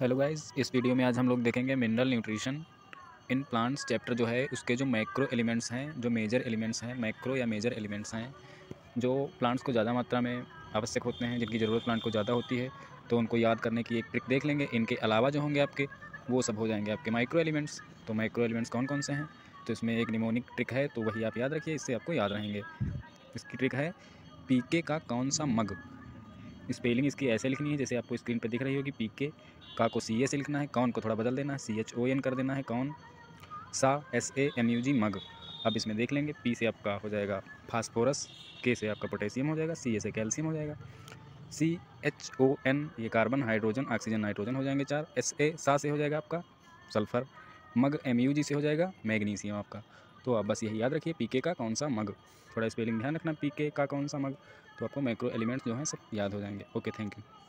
Hello guys, इस video में आज हम लोग देखेंगे mineral nutrition in plants, chapter जो है, उसके जो मैक्रो एलिमेंट्स हैं, जो मेजर एलिमेंट्स हैं, मैक्रो या मेजर एलिमेंट्स हैं, जो प्लांट्स को ज़्यादा मात्रा में आवश्यक होते हैं, जिनकी ज़रूरत प्लांट को ज़्यादा होती है तो उनको याद करने की एक ट्रिक देख लेंगे। इनके अलावा जो होंगे आपके, वो सब हो जाएँगे आपके माइक्रो एलिमेंट्स। तो माइक्रो एलिमेंट्स कौन कौन से हैं? तो इसमें एक निमोनिक ट्रिक है तो वही आप याद रखिए, इससे आपको याद रहेंगे। इसकी ट्रिक है, पीके का कौन सा मग? स्पेलिंग इसकी ऐसे लिखनी है जैसे आपको स्क्रीन पर दिख रही होगी पी के का को सी ए से लिखना है, कौन को थोड़ा बदल देना है सी एच ओ एन कर देना है, कौन? सा, S, A, M, U, G, मग। अब इसमें देख लेंगे, पी से आपका हो जाएगा फास्फोरस, के से आपका पोटेशियम हो जाएगा, सी ए से कैल्शियम हो जाएगा। सी एच ओ एन ये कार्बन, हाइड्रोजन, ऑक्सीजन, नाइट्रोजन हो जाएँगे चार, एस, ए, सा से हो जाएगा आपका सल्फ़र, मग, एम, यू, जी से हो जाएगा मैग्नीशियम आपका। तो आप बस यही याद रखिए, पीके का कौन सा मग? थोड़ा स्पेलिंग ध्यान रखना, पीके का कौन सा मग? तो आपको माइक्रो एलिमेंट्स जो हैं सब याद हो जाएँगे। Okay thank you